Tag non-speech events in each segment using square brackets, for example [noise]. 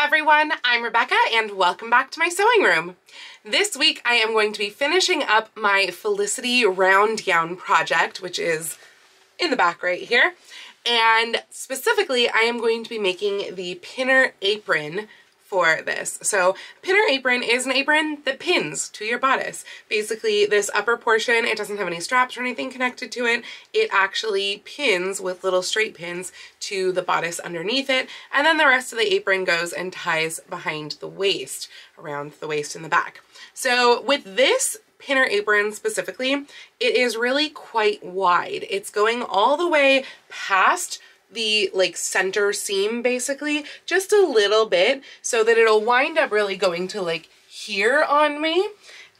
everyone, I'm Rebecca and welcome back to my sewing room. This week I am going to be finishing up my Felicity round gown project, which is in the back right here. And specifically, I am going to be making the pinner apron for this. So pinner apron is an apron that pins to your bodice. Basically this upper portion, it doesn't have any straps or anything connected to it. It actually pins with little straight pins to the bodice underneath it. And then the rest of the apron goes and ties behind the waist, around the waist in the back. So with this pinner apron specifically, it is really quite wide. It's going all the way past the like center seam basically just a little bit so that it'll wind up really going to like here on me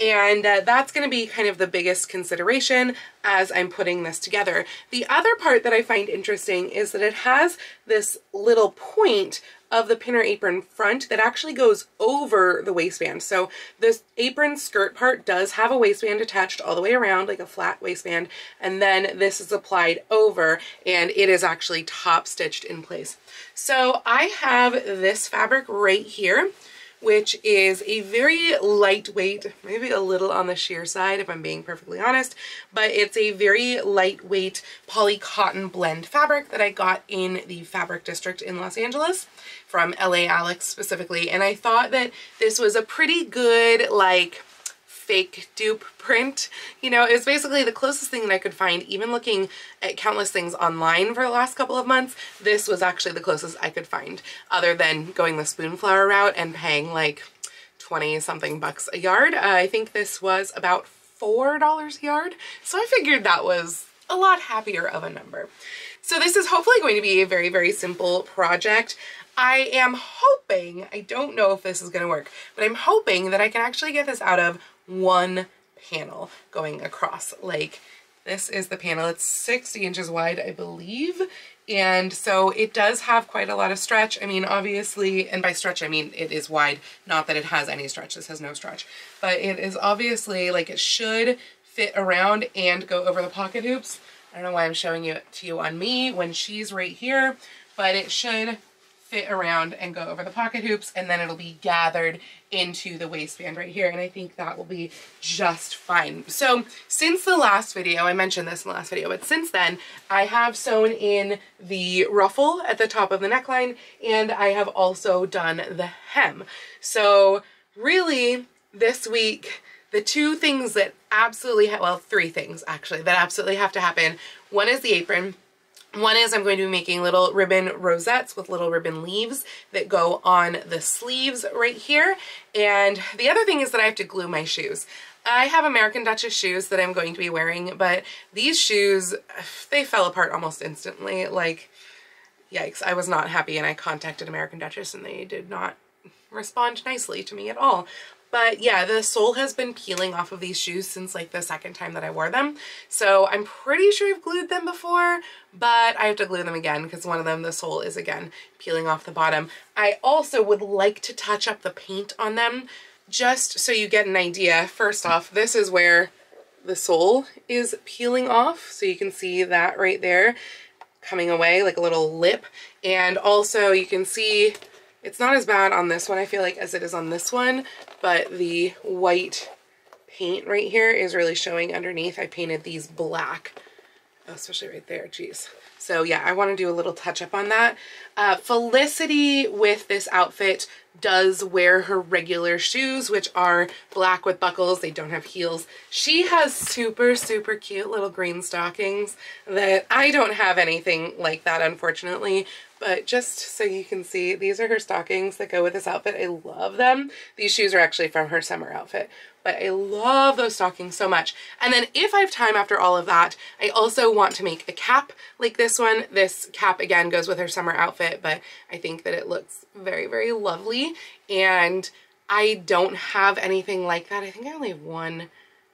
and uh, that's going to be kind of the biggest consideration as I'm putting this together. The other part that I find interesting is that it has this little point of the pinner apron front that actually goes over the waistband. So this apron skirt part does have a waistband attached all the way around, like a flat waistband, and then this is applied over and it is actually top stitched in place. So I have this fabric right here which is a very lightweight, maybe a little on the sheer side if I'm being perfectly honest, but it's a very lightweight poly cotton blend fabric that I got in the fabric district in Los Angeles from LA Alex specifically. And I thought that this was a pretty good like fake dupe print. You know, it was basically the closest thing that I could find, even looking at countless things online for the last couple of months, this was actually the closest I could find, other than going the spoonflower route and paying like 20 something bucks a yard. Uh, I think this was about $4 a yard. So I figured that was a lot happier of a number. So this is hopefully going to be a very, very simple project. I am hoping, I don't know if this is going to work, but I'm hoping that I can actually get this out of one panel going across. Like this is the panel. It's 60 inches wide, I believe. And so it does have quite a lot of stretch. I mean, obviously, and by stretch, I mean it is wide, not that it has any stretch. This has no stretch. But it is obviously, like it should fit around and go over the pocket hoops. I don't know why I'm showing it to you on me when she's right here, but it should fit around and go over the pocket hoops and then it'll be gathered into the waistband right here and I think that will be just fine. So since the last video, I mentioned this in the last video, but since then I have sewn in the ruffle at the top of the neckline and I have also done the hem. So really this week the two things that absolutely, well three things actually that absolutely have to happen. One is the apron one is I'm going to be making little ribbon rosettes with little ribbon leaves that go on the sleeves right here. And the other thing is that I have to glue my shoes. I have American Duchess shoes that I'm going to be wearing, but these shoes, they fell apart almost instantly. Like, yikes, I was not happy and I contacted American Duchess and they did not respond nicely to me at all. But yeah, the sole has been peeling off of these shoes since like the second time that I wore them. So I'm pretty sure I've glued them before, but I have to glue them again because one of them, the sole is again peeling off the bottom. I also would like to touch up the paint on them just so you get an idea. First off, this is where the sole is peeling off. So you can see that right there coming away like a little lip. And also you can see it's not as bad on this one, I feel like, as it is on this one, but the white paint right here is really showing underneath. I painted these black, especially right there, geez. So yeah, I want to do a little touch up on that. Uh, Felicity with this outfit does wear her regular shoes, which are black with buckles. They don't have heels. She has super, super cute little green stockings that I don't have anything like that, unfortunately, but just so you can see, these are her stockings that go with this outfit. I love them. These shoes are actually from her summer outfit, but I love those stockings so much. And then if I have time after all of that, I also want to make a cap like this one. This cap again goes with her summer outfit, but I think that it looks very, very lovely. And I don't have anything like that. I think I only have one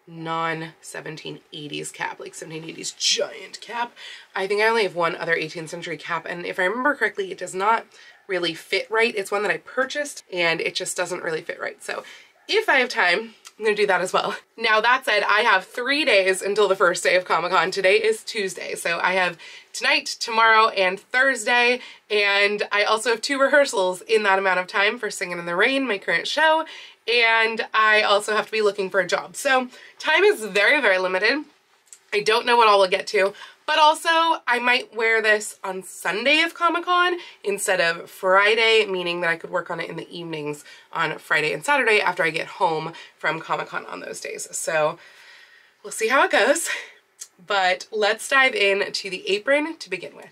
non-1780s cap, like 1780s giant cap. I think I only have one other 18th century cap, and if I remember correctly, it does not really fit right. It's one that I purchased, and it just doesn't really fit right. So if I have time, I'm gonna do that as well. Now that said, I have three days until the first day of Comic-Con. Today is Tuesday, so I have tonight, tomorrow, and Thursday, and I also have two rehearsals in that amount of time for Singing in the Rain, my current show, and I also have to be looking for a job. So time is very, very limited. I don't know what all we'll get to, but also I might wear this on Sunday of Comic-Con instead of Friday, meaning that I could work on it in the evenings on Friday and Saturday after I get home from Comic-Con on those days. So we'll see how it goes, but let's dive in to the apron to begin with.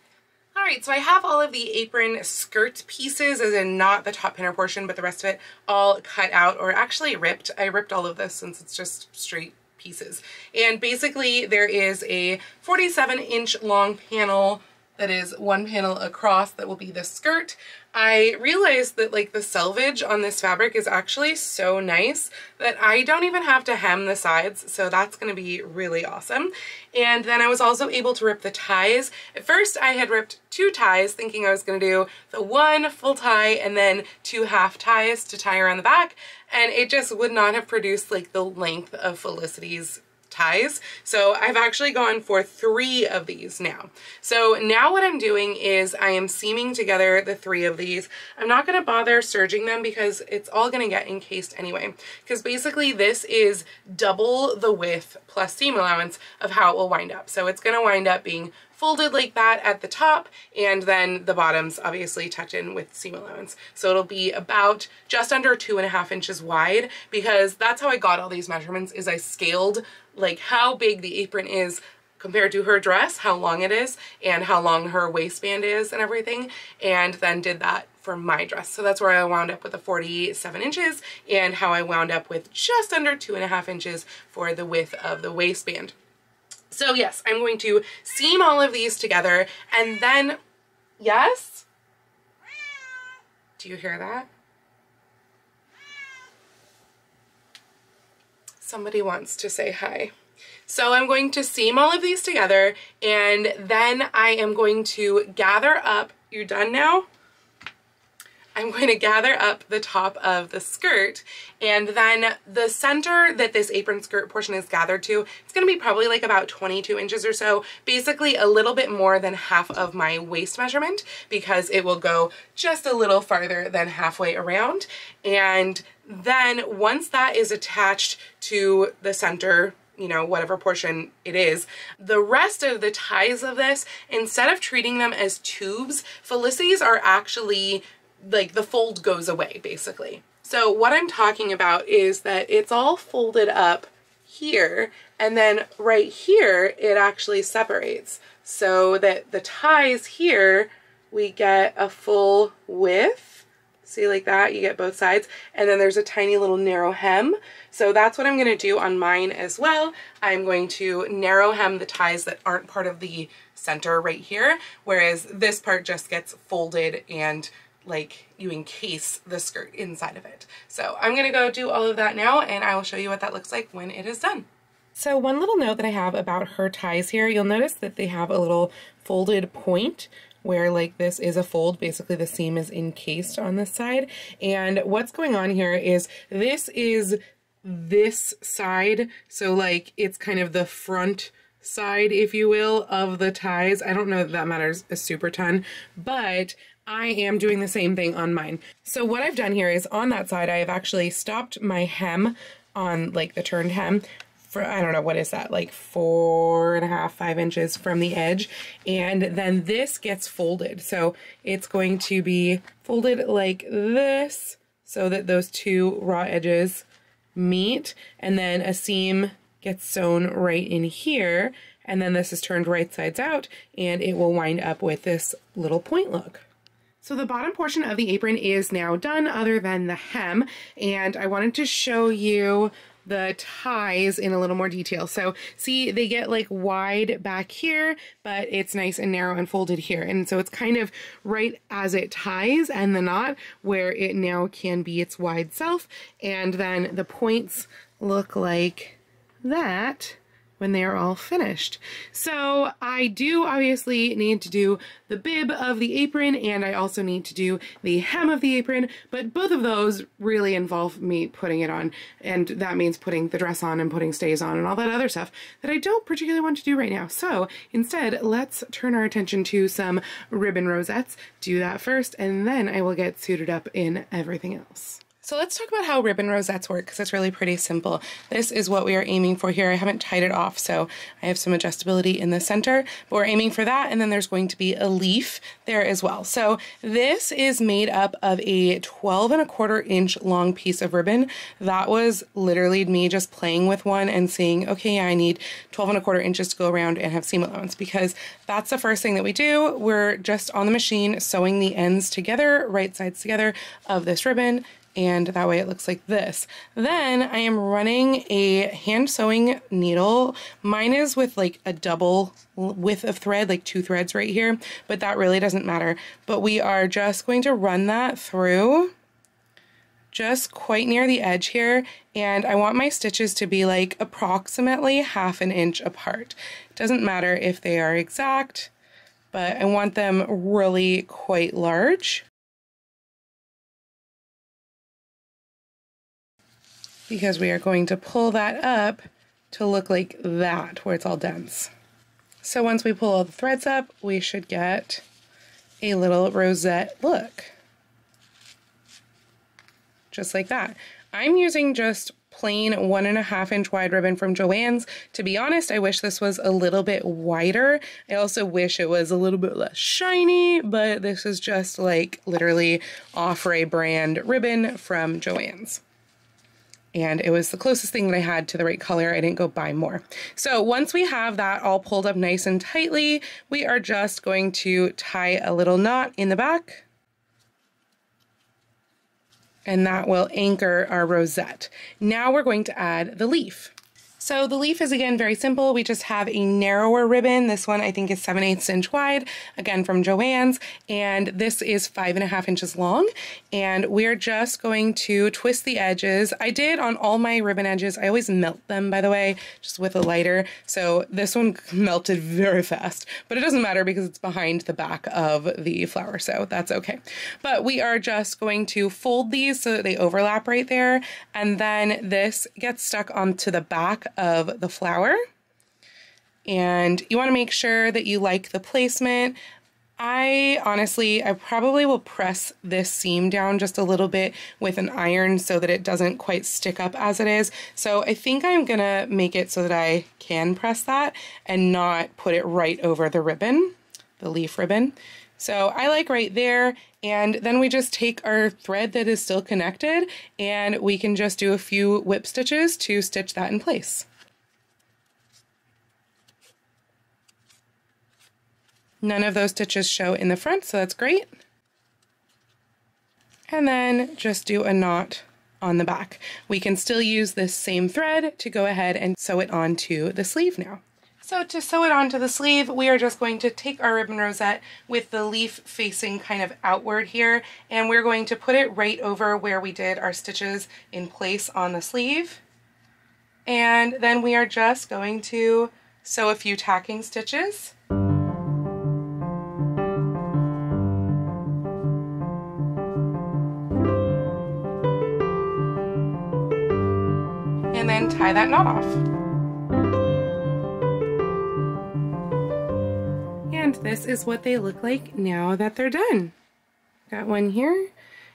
All right, so I have all of the apron skirt pieces, as in not the top pinner portion, but the rest of it all cut out or actually ripped. I ripped all of this since it's just straight pieces. And basically there is a 47 inch long panel that is one panel across that will be the skirt. I realized that like the selvage on this fabric is actually so nice that I don't even have to hem the sides so that's going to be really awesome. And then I was also able to rip the ties. At first I had ripped two ties thinking I was going to do the one full tie and then two half ties to tie around the back and it just would not have produced like the length of Felicity's ties. So I've actually gone for three of these now. So now what I'm doing is I am seaming together the three of these. I'm not going to bother serging them because it's all going to get encased anyway. Because basically this is double the width plus seam allowance of how it will wind up. So it's going to wind up being folded like that at the top and then the bottoms obviously tucked in with seam allowance. So it'll be about just under two and a half inches wide because that's how I got all these measurements is I scaled like how big the apron is compared to her dress, how long it is, and how long her waistband is and everything, and then did that for my dress. So that's where I wound up with the 47 inches and how I wound up with just under two and a half inches for the width of the waistband. So yes, I'm going to seam all of these together and then, yes? Do you hear that? Somebody wants to say hi. So I'm going to seam all of these together and then I am going to gather up, You're done now? I'm going to gather up the top of the skirt and then the center that this apron skirt portion is gathered to, it's going to be probably like about 22 inches or so, basically a little bit more than half of my waist measurement because it will go just a little farther than halfway around. And then once that is attached to the center you know, whatever portion it is. The rest of the ties of this, instead of treating them as tubes, Felicity's are actually like the fold goes away basically. So what I'm talking about is that it's all folded up here and then right here it actually separates so that the ties here we get a full width. See like that you get both sides and then there's a tiny little narrow hem. So that's what I'm going to do on mine as well. I'm going to narrow hem the ties that aren't part of the center right here whereas this part just gets folded and like you encase the skirt inside of it. So I'm gonna go do all of that now and I will show you what that looks like when it is done. So one little note that I have about her ties here, you'll notice that they have a little folded point where like this is a fold, basically the seam is encased on this side. And what's going on here is this is this side, so like it's kind of the front side, if you will, of the ties. I don't know that that matters a super ton, but I am doing the same thing on mine. So what I've done here is on that side, I have actually stopped my hem on like the turned hem for, I don't know, what is that, like four and a half, five inches from the edge. And then this gets folded. So it's going to be folded like this so that those two raw edges meet. And then a seam gets sewn right in here. And then this is turned right sides out and it will wind up with this little point look. So the bottom portion of the apron is now done other than the hem and I wanted to show you the ties in a little more detail. So see, they get like wide back here, but it's nice and narrow and folded here. And so it's kind of right as it ties and the knot where it now can be its wide self. And then the points look like that when they are all finished. So I do obviously need to do the bib of the apron and I also need to do the hem of the apron, but both of those really involve me putting it on and that means putting the dress on and putting stays on and all that other stuff that I don't particularly want to do right now. So instead, let's turn our attention to some ribbon rosettes, do that first, and then I will get suited up in everything else. So let's talk about how ribbon rosettes work because it's really pretty simple. This is what we are aiming for here. I haven't tied it off, so I have some adjustability in the center, but we're aiming for that, and then there's going to be a leaf there as well. So this is made up of a 12 and a quarter inch long piece of ribbon. That was literally me just playing with one and seeing, okay, yeah, I need 12 and a quarter inches to go around and have seam allowance because that's the first thing that we do. We're just on the machine sewing the ends together, right sides together of this ribbon and that way it looks like this. Then I am running a hand sewing needle. Mine is with like a double width of thread, like two threads right here, but that really doesn't matter. But we are just going to run that through just quite near the edge here and I want my stitches to be like approximately half an inch apart. Doesn't matter if they are exact, but I want them really quite large. Because we are going to pull that up to look like that, where it's all dense. So once we pull all the threads up, we should get a little rosette look. Just like that. I'm using just plain one and a half inch wide ribbon from Joann's. To be honest, I wish this was a little bit wider. I also wish it was a little bit less shiny, but this is just like literally Offray brand ribbon from Joann's and it was the closest thing that I had to the right color. I didn't go buy more. So once we have that all pulled up nice and tightly, we are just going to tie a little knot in the back and that will anchor our rosette. Now we're going to add the leaf. So the leaf is again very simple. We just have a narrower ribbon. This one I think is 7 8 inch wide, again from Joann's, and this is five and a half inches long. And we're just going to twist the edges. I did on all my ribbon edges, I always melt them by the way, just with a lighter. So this one [laughs] melted very fast, but it doesn't matter because it's behind the back of the flower, so that's okay. But we are just going to fold these so that they overlap right there, and then this gets stuck onto the back of the flower. And you want to make sure that you like the placement. I honestly, I probably will press this seam down just a little bit with an iron so that it doesn't quite stick up as it is. So I think I'm gonna make it so that I can press that and not put it right over the ribbon, the leaf ribbon. So I like right there. And then we just take our thread that is still connected and we can just do a few whip stitches to stitch that in place. None of those stitches show in the front, so that's great. And then just do a knot on the back. We can still use this same thread to go ahead and sew it onto the sleeve now. So to sew it onto the sleeve, we are just going to take our ribbon rosette with the leaf facing kind of outward here, and we're going to put it right over where we did our stitches in place on the sleeve. And then we are just going to sew a few tacking stitches. and then tie that knot off. And this is what they look like now that they're done. Got one here,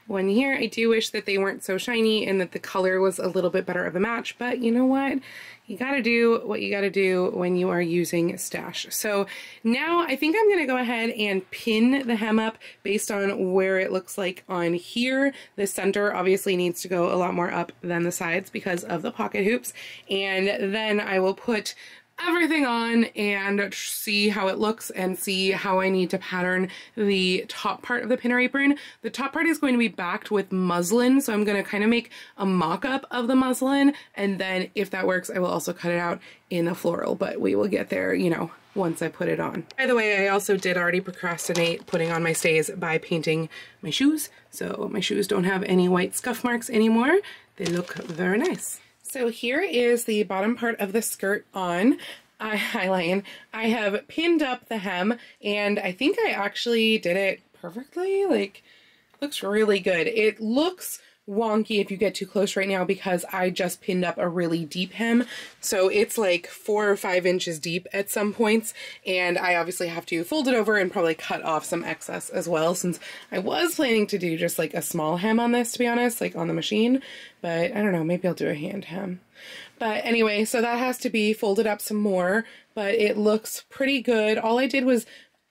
one here. I do wish that they weren't so shiny and that the color was a little bit better of a match, but you know what? you gotta do what you gotta do when you are using stash. So now I think I'm gonna go ahead and pin the hem up based on where it looks like on here. The center obviously needs to go a lot more up than the sides because of the pocket hoops. And then I will put everything on and see how it looks and see how I need to pattern the top part of the pinner apron. The top part is going to be backed with muslin, so I'm going to kind of make a mock-up of the muslin, and then if that works, I will also cut it out in a floral, but we will get there, you know, once I put it on. By the way, I also did already procrastinate putting on my stays by painting my shoes, so my shoes don't have any white scuff marks anymore. They look very nice. So here is the bottom part of the skirt on. I [laughs] highlighting. I have pinned up the hem and I think I actually did it perfectly. Like, looks really good. It looks wonky if you get too close right now because I just pinned up a really deep hem. So it's like four or five inches deep at some points. And I obviously have to fold it over and probably cut off some excess as well since I was planning to do just like a small hem on this to be honest, like on the machine. But I don't know, maybe I'll do a hand hem. But anyway, so that has to be folded up some more, but it looks pretty good. All I did was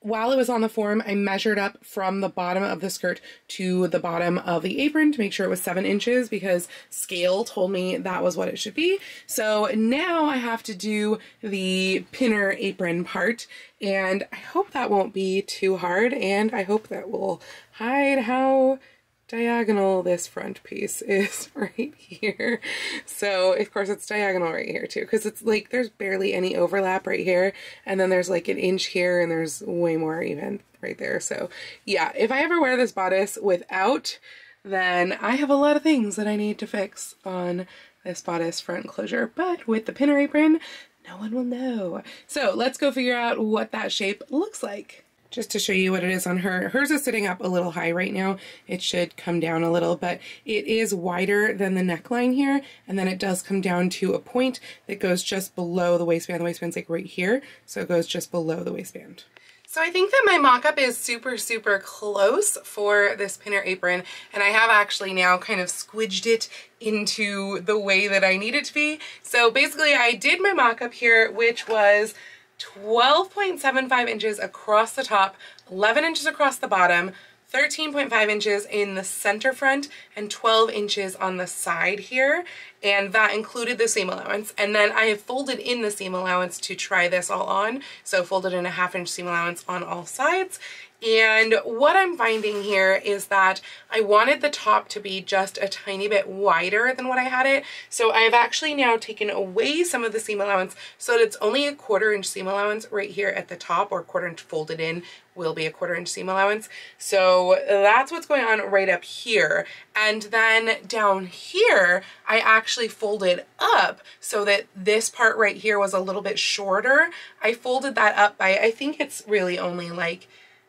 while it was on the form, I measured up from the bottom of the skirt to the bottom of the apron to make sure it was seven inches because scale told me that was what it should be. So now I have to do the pinner apron part and I hope that won't be too hard and I hope that will hide how diagonal this front piece is [laughs] right here. So of course it's diagonal right here too because it's like there's barely any overlap right here and then there's like an inch here and there's way more even right there. So yeah, if I ever wear this bodice without then I have a lot of things that I need to fix on this bodice front closure. But with the pinner apron, no one will know. So let's go figure out what that shape looks like just to show you what it is on her. Hers is sitting up a little high right now. It should come down a little, but it is wider than the neckline here. And then it does come down to a point that goes just below the waistband. The waistband's like right here. So it goes just below the waistband. So I think that my mock-up is super, super close for this pinner apron, and I have actually now kind of squidged it into the way that I need it to be. So basically I did my mock-up here, which was 12.75 inches across the top, 11 inches across the bottom, 13.5 inches in the center front and 12 inches on the side here. And that included the seam allowance. And then I have folded in the seam allowance to try this all on. So folded in a half inch seam allowance on all sides and what I'm finding here is that I wanted the top to be just a tiny bit wider than what I had it. So I've actually now taken away some of the seam allowance so that it's only a quarter inch seam allowance right here at the top or quarter inch folded in will be a quarter inch seam allowance. So that's what's going on right up here. And then down here, I actually folded up so that this part right here was a little bit shorter. I folded that up by, I think it's really only like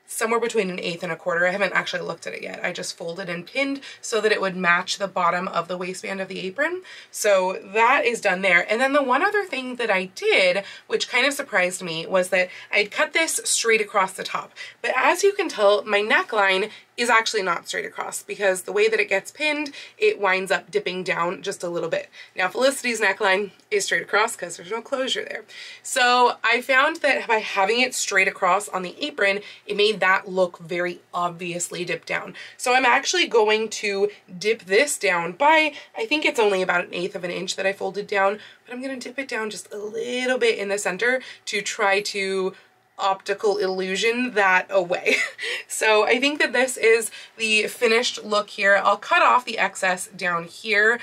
somewhere between an eighth and a quarter. I haven't actually looked at it yet. I just folded and pinned so that it would match the bottom of the waistband of the apron. So that is done there. And then the one other thing that I did, which kind of surprised me, was that I'd cut this straight across the top. But as you can tell, my neckline is actually not straight across because the way that it gets pinned, it winds up dipping down just a little bit. Now Felicity's neckline is straight across because there's no closure there. So I found that by having it straight across on the apron, it made that look very obviously dipped down. So I'm actually going to dip this down by, I think it's only about an eighth of an inch that I folded down, but I'm going to dip it down just a little bit in the center to try to optical illusion that away. [laughs] so I think that this is the finished look here. I'll cut off the excess down here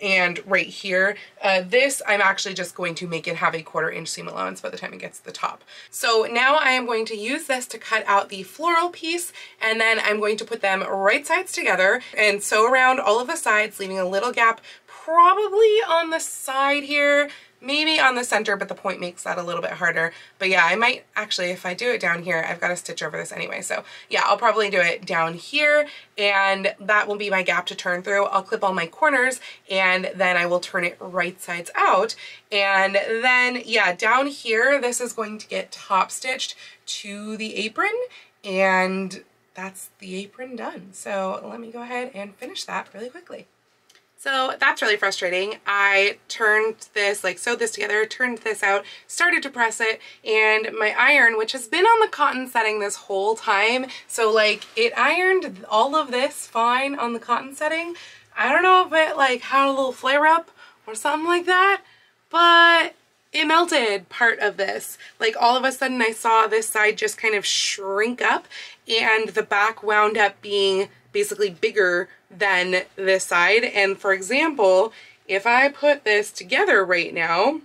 and right here. Uh, this, I'm actually just going to make it have a quarter inch seam allowance by the time it gets to the top. So now I am going to use this to cut out the floral piece and then I'm going to put them right sides together and sew around all of the sides, leaving a little gap probably on the side here maybe on the center, but the point makes that a little bit harder. But yeah, I might actually, if I do it down here, I've got to stitch over this anyway. So yeah, I'll probably do it down here and that will be my gap to turn through. I'll clip all my corners and then I will turn it right sides out. And then yeah, down here, this is going to get top stitched to the apron and that's the apron done. So let me go ahead and finish that really quickly. So that's really frustrating. I turned this, like sewed this together, turned this out, started to press it, and my iron, which has been on the cotton setting this whole time, so like it ironed all of this fine on the cotton setting. I don't know if it like had a little flare up or something like that, but it melted part of this. Like all of a sudden I saw this side just kind of shrink up and the back wound up being basically bigger than this side. And for example, if I put this together right now,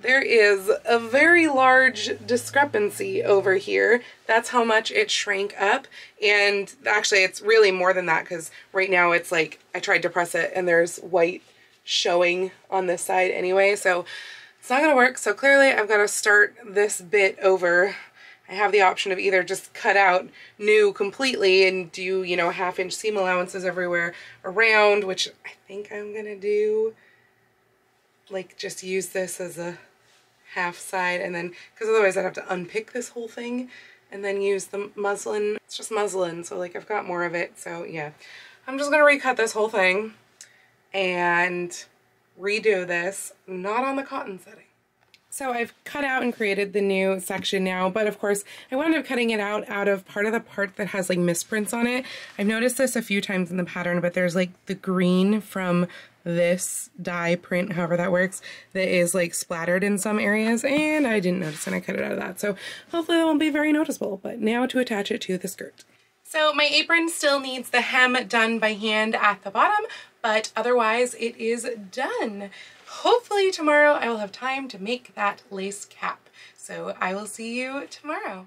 there is a very large discrepancy over here. That's how much it shrank up. And actually it's really more than that because right now it's like I tried to press it and there's white showing on this side anyway, so it's not gonna work. So clearly I've got to start this bit over. I have the option of either just cut out new completely and do, you know, half inch seam allowances everywhere around, which I think I'm gonna do. Like just use this as a half side and then, because otherwise I'd have to unpick this whole thing and then use the muslin. It's just muslin, so like I've got more of it, so yeah. I'm just gonna recut this whole thing and redo this, not on the cotton setting. So I've cut out and created the new section now, but of course I wound up cutting it out out of part of the part that has like misprints on it. I've noticed this a few times in the pattern, but there's like the green from this dye print, however that works, that is like splattered in some areas, and I didn't notice and I cut it out of that. So hopefully it won't be very noticeable, but now to attach it to the skirt. So my apron still needs the hem done by hand at the bottom, but otherwise it is done. Hopefully tomorrow I will have time to make that lace cap. So I will see you tomorrow.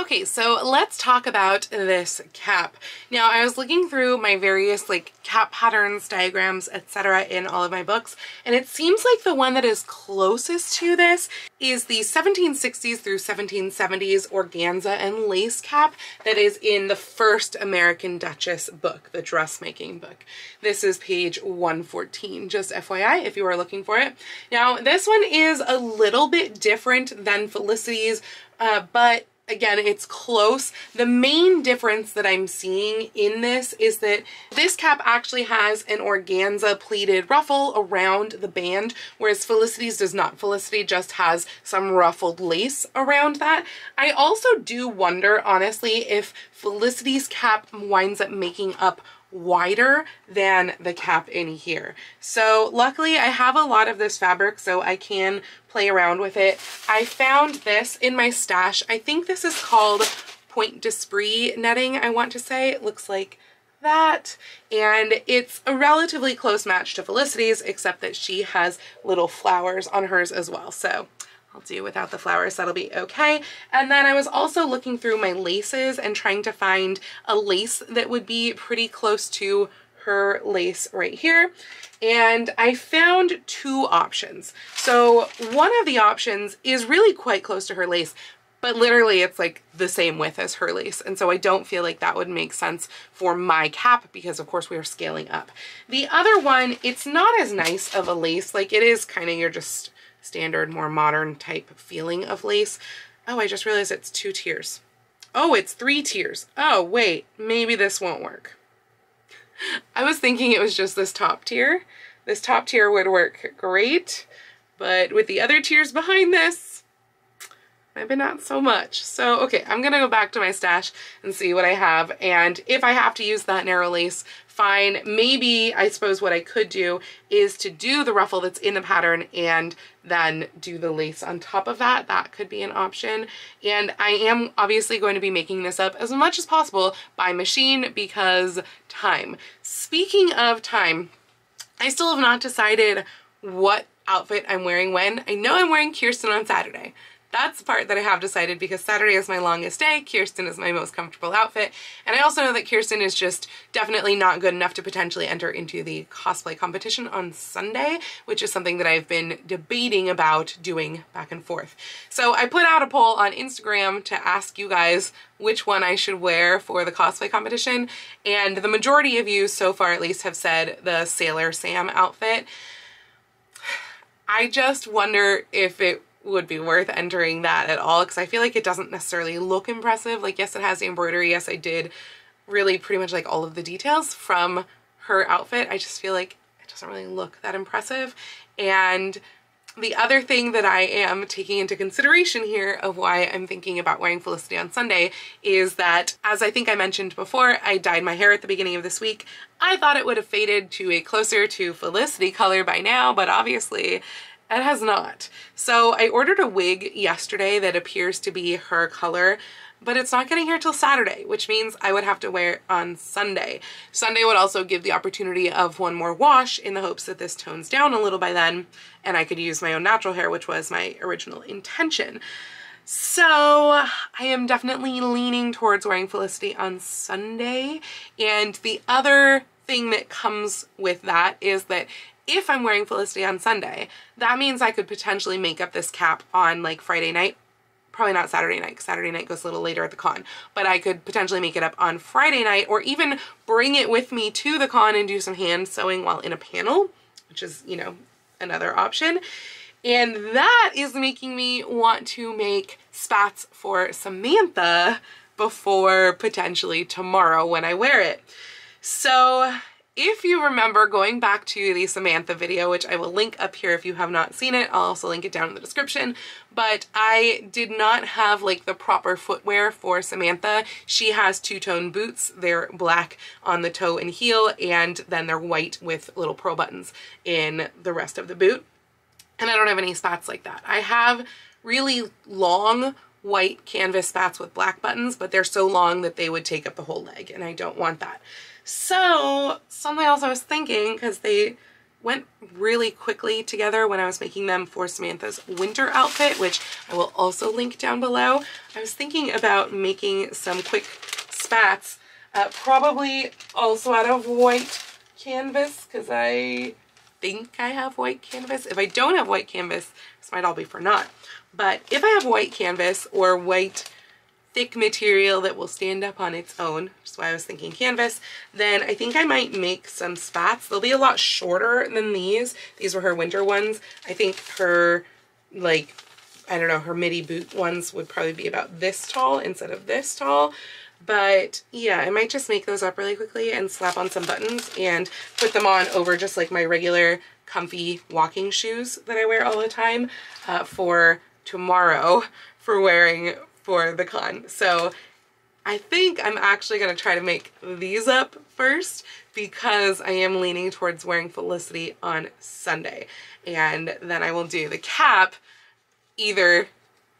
Okay, so let's talk about this cap. Now, I was looking through my various like cap patterns, diagrams, etc. in all of my books, and it seems like the one that is closest to this is the 1760s through 1770s organza and lace cap that is in the first American Duchess book, the dressmaking book. This is page 114, just FYI if you are looking for it. Now, this one is a little bit different than Felicity's, uh, but again, it's close. The main difference that I'm seeing in this is that this cap actually has an organza pleated ruffle around the band, whereas Felicity's does not. Felicity just has some ruffled lace around that. I also do wonder, honestly, if Felicity's cap winds up making up wider than the cap in here. So luckily I have a lot of this fabric so I can play around with it. I found this in my stash. I think this is called Point d'Esprit netting, I want to say. It looks like that and it's a relatively close match to Felicity's except that she has little flowers on hers as well so I'll do without the flowers, that'll be okay. And then I was also looking through my laces and trying to find a lace that would be pretty close to her lace right here. And I found two options. So one of the options is really quite close to her lace, but literally it's like the same width as her lace. And so I don't feel like that would make sense for my cap because of course we are scaling up. The other one, it's not as nice of a lace. Like it is kind of, you're just standard, more modern type feeling of lace. Oh, I just realized it's two tiers. Oh, it's three tiers. Oh, wait, maybe this won't work. I was thinking it was just this top tier. This top tier would work great, but with the other tiers behind this, maybe not so much. So, okay, I'm gonna go back to my stash and see what I have, and if I have to use that narrow lace fine. Maybe, I suppose what I could do is to do the ruffle that's in the pattern and then do the lace on top of that. That could be an option. And I am obviously going to be making this up as much as possible by machine because time. Speaking of time, I still have not decided what outfit I'm wearing when. I know I'm wearing Kirsten on Saturday. That's the part that I have decided because Saturday is my longest day, Kirsten is my most comfortable outfit, and I also know that Kirsten is just definitely not good enough to potentially enter into the cosplay competition on Sunday, which is something that I've been debating about doing back and forth. So I put out a poll on Instagram to ask you guys which one I should wear for the cosplay competition, and the majority of you so far at least have said the Sailor Sam outfit. [sighs] I just wonder if it would be worth entering that at all because I feel like it doesn't necessarily look impressive. Like, yes, it has the embroidery. Yes, I did really pretty much like all of the details from her outfit. I just feel like it doesn't really look that impressive. And the other thing that I am taking into consideration here of why I'm thinking about wearing Felicity on Sunday is that, as I think I mentioned before, I dyed my hair at the beginning of this week. I thought it would have faded to a closer to Felicity color by now, but obviously it has not. So I ordered a wig yesterday that appears to be her color, but it's not getting here till Saturday, which means I would have to wear it on Sunday. Sunday would also give the opportunity of one more wash in the hopes that this tones down a little by then, and I could use my own natural hair, which was my original intention. So I am definitely leaning towards wearing Felicity on Sunday. And the other thing that comes with that is that if I'm wearing Felicity on Sunday, that means I could potentially make up this cap on like Friday night. Probably not Saturday night because Saturday night goes a little later at the con, but I could potentially make it up on Friday night or even bring it with me to the con and do some hand sewing while in a panel, which is, you know, another option. And that is making me want to make spats for Samantha before potentially tomorrow when I wear it. So if you remember going back to the Samantha video, which I will link up here if you have not seen it, I'll also link it down in the description, but I did not have like the proper footwear for Samantha. She has two-tone boots. They're black on the toe and heel, and then they're white with little pearl buttons in the rest of the boot. And I don't have any spats like that. I have really long white canvas spats with black buttons, but they're so long that they would take up the whole leg, and I don't want that. So something else I was thinking, because they went really quickly together when I was making them for Samantha's winter outfit, which I will also link down below. I was thinking about making some quick spats, uh, probably also out of white canvas, because I think I have white canvas. If I don't have white canvas, this might all be for naught. But if I have white canvas or white thick material that will stand up on its own, which is why I was thinking canvas, then I think I might make some spats. They'll be a lot shorter than these. These were her winter ones. I think her, like, I don't know, her midi boot ones would probably be about this tall instead of this tall. But yeah, I might just make those up really quickly and slap on some buttons and put them on over just like my regular comfy walking shoes that I wear all the time uh, for tomorrow [laughs] for wearing for the con. So I think I'm actually going to try to make these up first because I am leaning towards wearing Felicity on Sunday. And then I will do the cap either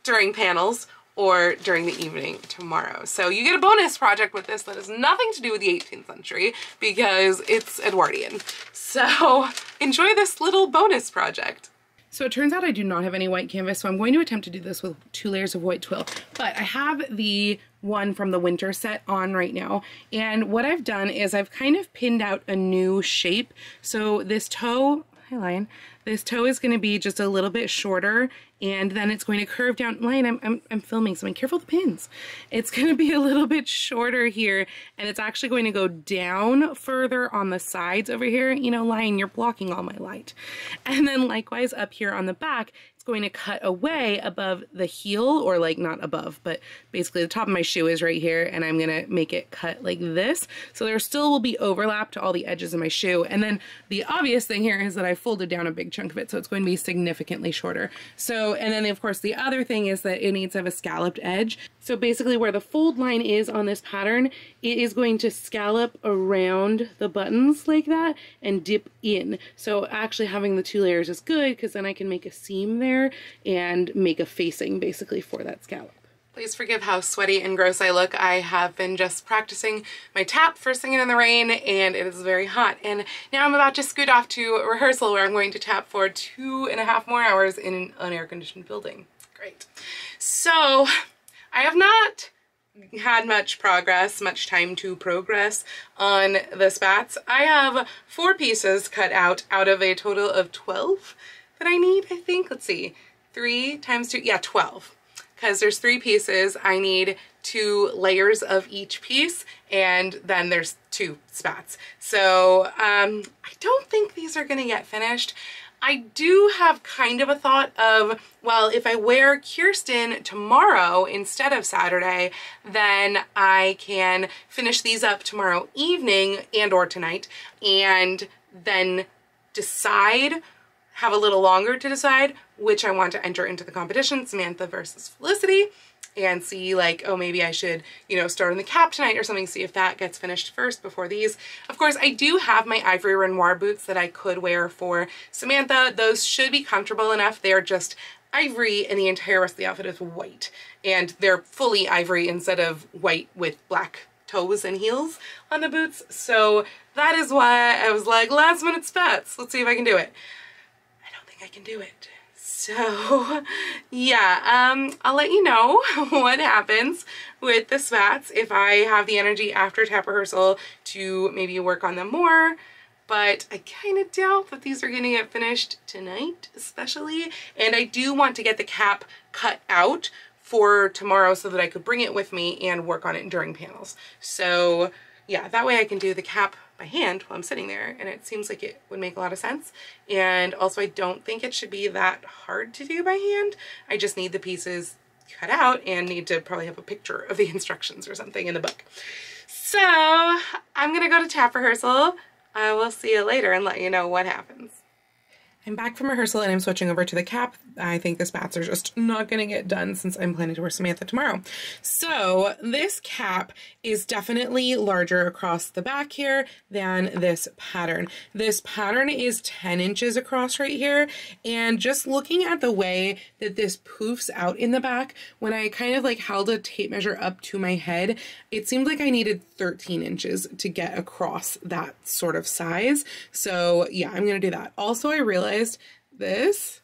during panels or during the evening tomorrow. So you get a bonus project with this that has nothing to do with the 18th century because it's Edwardian. So [laughs] enjoy this little bonus project. So it turns out I do not have any white canvas, so I'm going to attempt to do this with two layers of white twill. But I have the one from the winter set on right now. And what I've done is I've kind of pinned out a new shape. So this toe, hi Lion, this toe is going to be just a little bit shorter and then it's going to curve down. Lion, I'm, I'm, I'm filming, so I'm careful the pins. It's going to be a little bit shorter here, and it's actually going to go down further on the sides over here. You know, Lion, you're blocking all my light. And then likewise up here on the back, going to cut away above the heel, or like not above, but basically the top of my shoe is right here, and I'm gonna make it cut like this. So there still will be overlap to all the edges of my shoe. And then the obvious thing here is that I folded down a big chunk of it, so it's going to be significantly shorter. So, and then of course the other thing is that it needs to have a scalloped edge. So basically where the fold line is on this pattern, it is going to scallop around the buttons like that and dip in. So actually having the two layers is good because then I can make a seam there there and make a facing basically for that scallop. Please forgive how sweaty and gross I look. I have been just practicing my tap for singing in the rain and it is very hot. And now I'm about to scoot off to rehearsal where I'm going to tap for two and a half more hours in an air conditioned building. Great. So I have not had much progress, much time to progress on the spats. I have four pieces cut out out of a total of 12 that I need, I think. Let's see, three times two, yeah, 12. Because there's three pieces, I need two layers of each piece, and then there's two spats. So um, I don't think these are gonna get finished. I do have kind of a thought of, well, if I wear Kirsten tomorrow instead of Saturday, then I can finish these up tomorrow evening and or tonight and then decide have a little longer to decide which I want to enter into the competition, Samantha versus Felicity, and see like, oh, maybe I should, you know, start on the cap tonight or something, see if that gets finished first before these. Of course, I do have my Ivory Renoir boots that I could wear for Samantha. Those should be comfortable enough. They're just ivory and the entire rest of the outfit is white. And they're fully ivory instead of white with black toes and heels on the boots. So that is why I was like, last minute spats. Let's see if I can do it. I can do it. So [laughs] yeah, um, I'll let you know [laughs] what happens with the spats if I have the energy after tap rehearsal to maybe work on them more. but I kind of doubt that these are going to get finished tonight especially. And I do want to get the cap cut out for tomorrow so that I could bring it with me and work on it during panels. So yeah, that way I can do the cap by hand while I'm sitting there and it seems like it would make a lot of sense. And also I don't think it should be that hard to do by hand. I just need the pieces cut out and need to probably have a picture of the [laughs] instructions or something in the book. So I'm gonna go to tap rehearsal. I will see you later and let you know what happens. I'm back from rehearsal and I'm switching over to the cap. I think the spats are just not going to get done since I'm planning to wear Samantha tomorrow. So this cap is definitely larger across the back here than this pattern. This pattern is 10 inches across right here. And just looking at the way that this poofs out in the back, when I kind of like held a tape measure up to my head, it seemed like I needed 13 inches to get across that sort of size. So yeah, I'm to do that. Also, I realized realized this,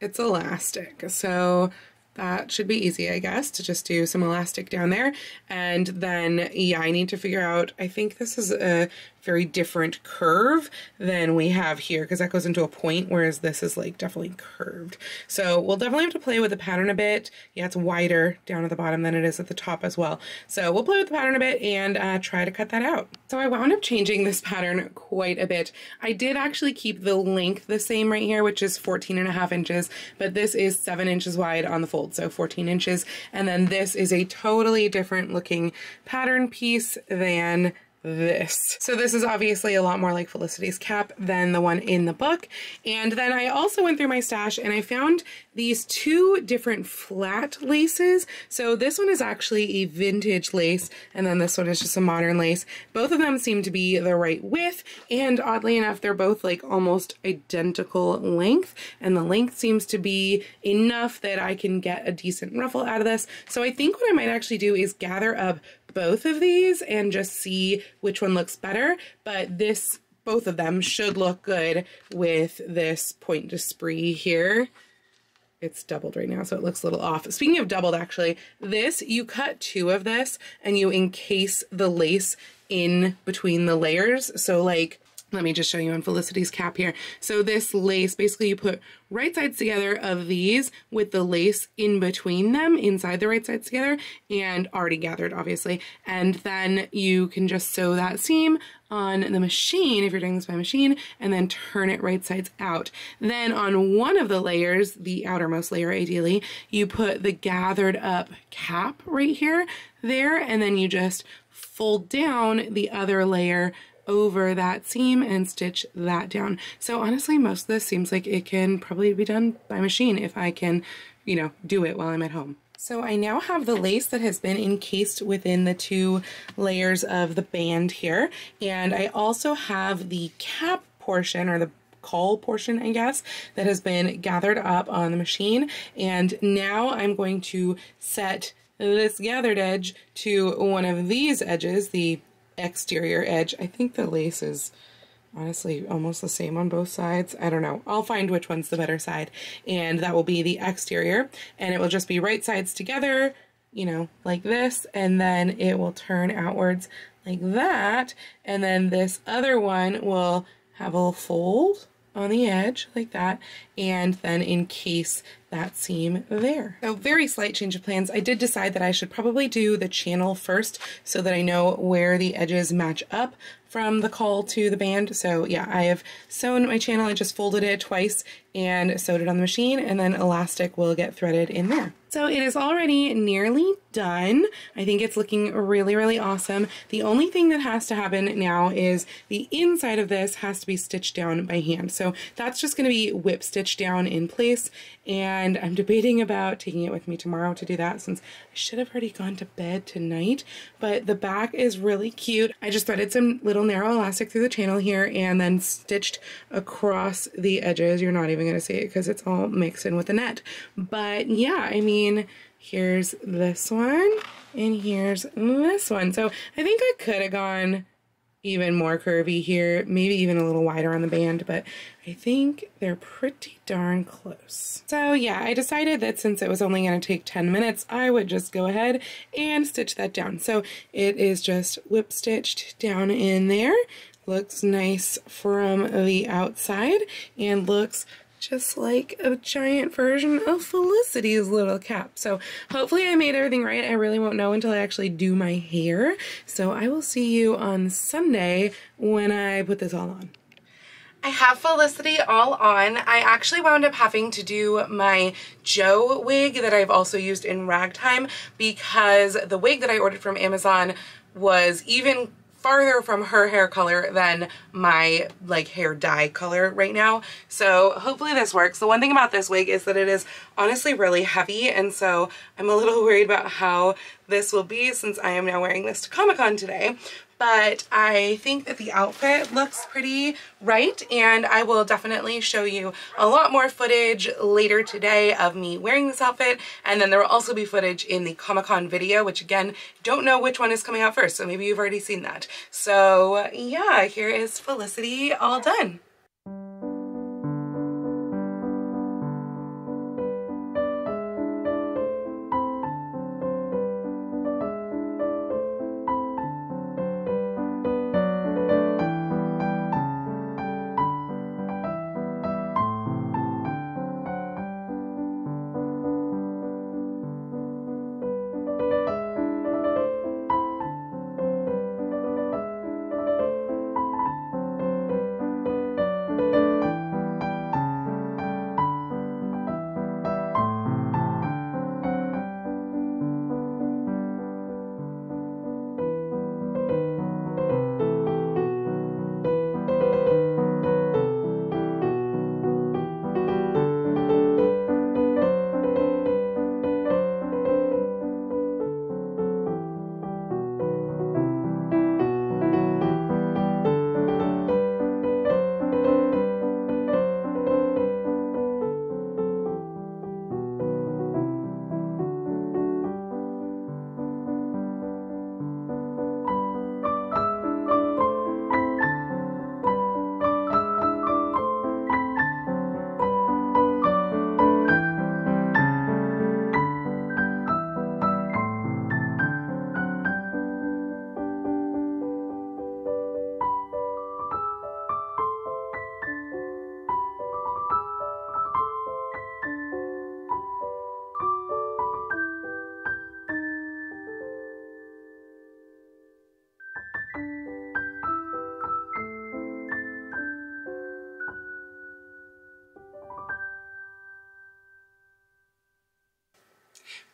it's elastic. So that should be easy, I guess, to just do some elastic down there. And then, yeah, I need to figure out, I think this is a very different curve than we have here because that goes into a point, whereas this is like definitely curved. So we'll definitely have to play with the pattern a bit. Yeah, it's wider down at the bottom than it is at the top as well. So we'll play with the pattern a bit and uh, try to cut that out. So I wound up changing this pattern quite a bit. I did actually keep the length the same right here, which is 14 and a half inches, but this is seven inches wide on the fold, so 14 inches. And then this is a totally different looking pattern piece than this. So this is obviously a lot more like Felicity's cap than the one in the book. And then I also went through my stash and I found these two different flat laces. So this one is actually a vintage lace and then this one is just a modern lace. Both of them seem to be the right width and oddly enough they're both like almost identical length and the length seems to be enough that I can get a decent ruffle out of this. So I think what I might actually do is gather up both of these and just see which one looks better, but this, both of them should look good with this Point d'Esprit here. It's doubled right now, so it looks a little off. Speaking of doubled, actually, this, you cut two of this and you encase the lace in between the layers. So like let me just show you on Felicity's cap here. So this lace, basically you put right sides together of these with the lace in between them, inside the right sides together, and already gathered, obviously. And then you can just sew that seam on the machine, if you're doing this by machine, and then turn it right sides out. Then on one of the layers, the outermost layer ideally, you put the gathered up cap right here, there, and then you just fold down the other layer over that seam and stitch that down. So honestly, most of this seems like it can probably be done by machine if I can, you know, do it while I'm at home. So I now have the lace that has been encased within the two layers of the band here. And I also have the cap portion or the caul portion, I guess, that has been gathered up on the machine. And now I'm going to set this gathered edge to one of these edges, the exterior edge. I think the lace is honestly almost the same on both sides. I don't know. I'll find which one's the better side. And that will be the exterior. And it will just be right sides together, you know, like this. And then it will turn outwards like that. And then this other one will have a fold on the edge like that and then encase that seam there. So very slight change of plans. I did decide that I should probably do the channel first so that I know where the edges match up from the caul to the band. So yeah, I have sewn my channel. I just folded it twice and sewed it on the machine and then elastic will get threaded in there. So it is already nearly done. I think it's looking really, really awesome. The only thing that has to happen now is the inside of this has to be stitched down by hand. So that's just going to be whip stitched down in place and I'm debating about taking it with me tomorrow to do that since I should have already gone to bed tonight. But the back is really cute. I just threaded some little narrow elastic through the channel here and then stitched across the edges. You're not even going to see it because it's all mixed in with the net. But yeah, I mean, here's this one and here's this one. So I think I could have gone even more curvy here, maybe even a little wider on the band, but I think they're pretty darn close. So yeah, I decided that since it was only going to take 10 minutes, I would just go ahead and stitch that down. So it is just whip stitched down in there looks nice from the outside and looks just like a giant version of Felicity's little cap. So hopefully I made everything right. I really won't know until I actually do my hair. So I will see you on Sunday when I put this all on. I have Felicity all on. I actually wound up having to do my Joe wig that I've also used in Ragtime because the wig that I ordered from Amazon was even farther from her hair color than my like hair dye color right now. So hopefully this works. The one thing about this wig is that it is honestly really heavy and so I'm a little [laughs] worried about how this will be since I am now wearing this to Comic-Con today but I think that the outfit looks pretty right and I will definitely show you a lot more footage later today of me wearing this outfit and then there will also be footage in the Comic-Con video which again don't know which one is coming out first so maybe you've already seen that. So yeah here is Felicity all done.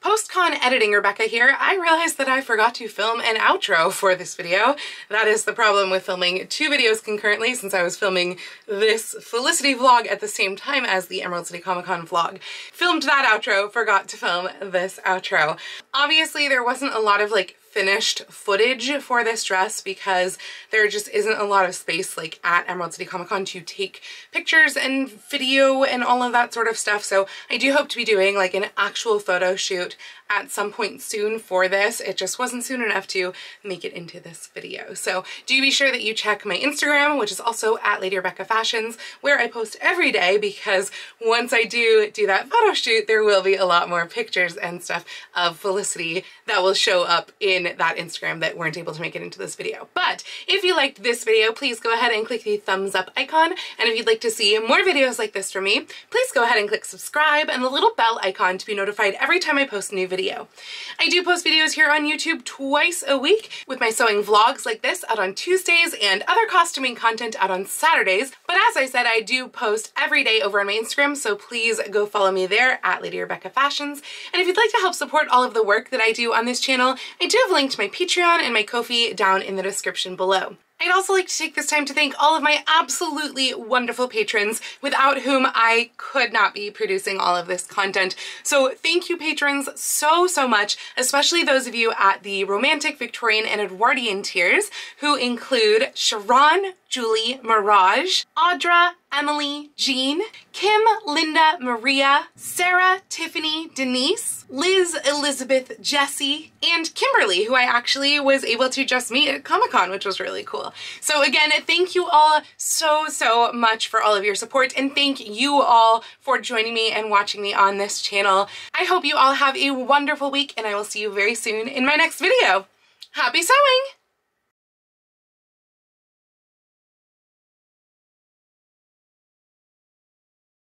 Post-con editing Rebecca here, I realized that I forgot to film an outro for this video. That is the problem with filming two videos concurrently since I was filming this Felicity vlog at the same time as the Emerald City Comic Con vlog. Filmed that outro, forgot to film this outro. Obviously there wasn't a lot of like finished footage for this dress because there just isn't a lot of space like at Emerald City Comic Con to take pictures and video and all of that sort of stuff. So I do hope to be doing like an actual photo shoot at some point soon for this. It just wasn't soon enough to make it into this video. So do be sure that you check my Instagram, which is also at Lady Rebecca Fashions, where I post every day because once I do do that photo shoot, there will be a lot more pictures and stuff of Felicity that will show up in that Instagram that weren't able to make it into this video. But if you liked this video, please go ahead and click the thumbs up icon. And if you'd like to see more videos like this from me, please go ahead and click subscribe and the little bell icon to be notified every time I post a new video video. I do post videos here on YouTube twice a week with my sewing vlogs like this out on Tuesdays and other costuming content out on Saturdays. But as I said, I do post every day over on my Instagram, so please go follow me there at Lady Rebecca Fashions. And if you'd like to help support all of the work that I do on this channel, I do have a link to my Patreon and my Ko-fi down in the description below. I'd also like to take this time to thank all of my absolutely wonderful patrons without whom I could not be producing all of this content. So thank you patrons so, so much, especially those of you at the Romantic, Victorian, and Edwardian tiers who include Sharon, Julie, Mirage, Audra, Emily, Jean, Kim, Linda, Maria, Sarah, Tiffany, Denise, Liz, Elizabeth, Jessie, and Kimberly, who I actually was able to just meet at Comic-Con, which was really cool. So again, thank you all so, so much for all of your support, and thank you all for joining me and watching me on this channel. I hope you all have a wonderful week, and I will see you very soon in my next video. Happy sewing!